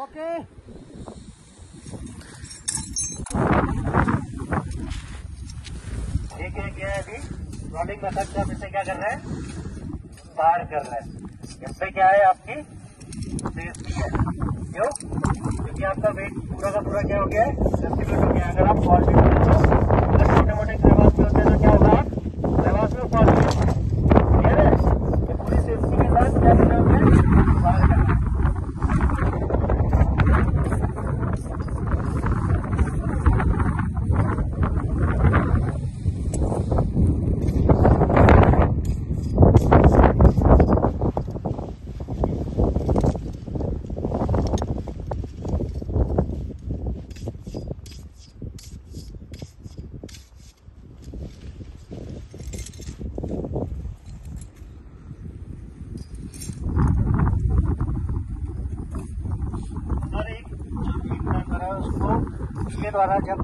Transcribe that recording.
Okay ये क्या क्या है अभी? मेथड से आप इसे क्या कर रहे हैं? बाहर कर रहे हैं। इससे क्या है आपकी? सेफ्टी है। क्यों? क्योंकि आपका वेट पूरा का पूरा क्या हो गया है? हो गया अगर आप फॉल उसके द्वारा जब